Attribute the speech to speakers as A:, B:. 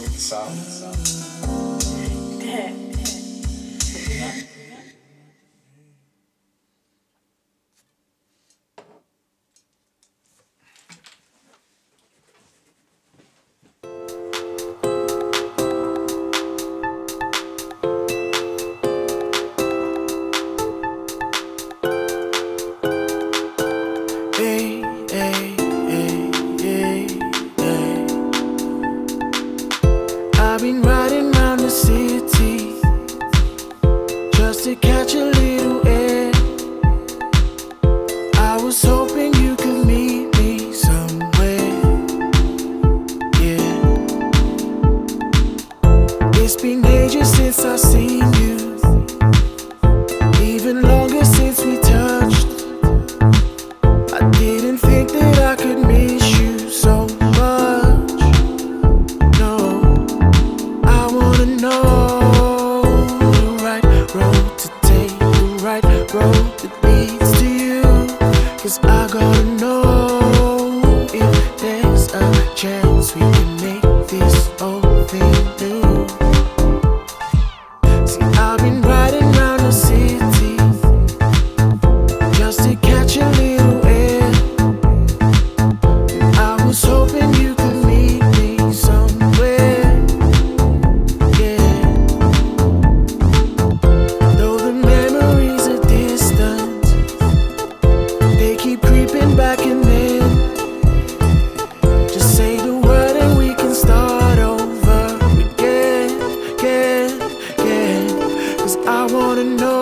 A: with the
B: song. just to catch a little air. I was hoping you could meet me somewhere. Yeah, it's been ages since I've seen you. I go wanna know